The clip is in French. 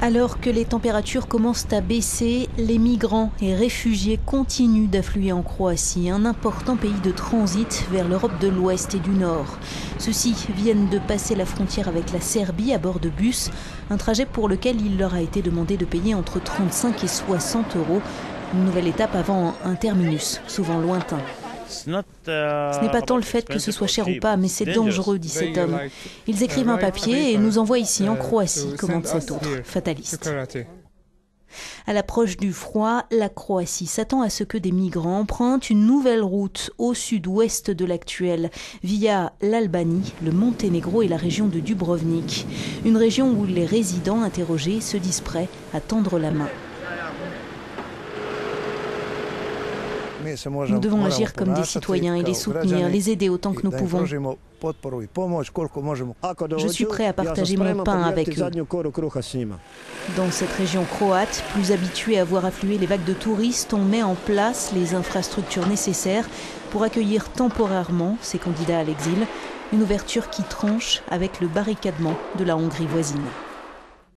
Alors que les températures commencent à baisser, les migrants et réfugiés continuent d'affluer en Croatie, un important pays de transit vers l'Europe de l'Ouest et du Nord. Ceux-ci viennent de passer la frontière avec la Serbie à bord de bus, un trajet pour lequel il leur a été demandé de payer entre 35 et 60 euros. Une nouvelle étape avant un terminus, souvent lointain. Ce n'est pas tant le fait que ce soit cher ou pas, mais c'est dangereux, dit cet homme. Ils écrivent un papier et nous envoient ici en Croatie, commente cet autre, fataliste. À l'approche du froid, la Croatie s'attend à ce que des migrants empruntent une nouvelle route au sud-ouest de l'actuelle, via l'Albanie, le Monténégro et la région de Dubrovnik. Une région où les résidents interrogés se disent prêts à tendre la main. Nous devons agir comme des citoyens et les soutenir, les aider autant que nous pouvons. Je suis prêt à partager mon pain avec eux. Dans cette région croate, plus habituée à voir affluer les vagues de touristes, on met en place les infrastructures nécessaires pour accueillir temporairement ces candidats à l'exil. Une ouverture qui tranche avec le barricadement de la Hongrie voisine.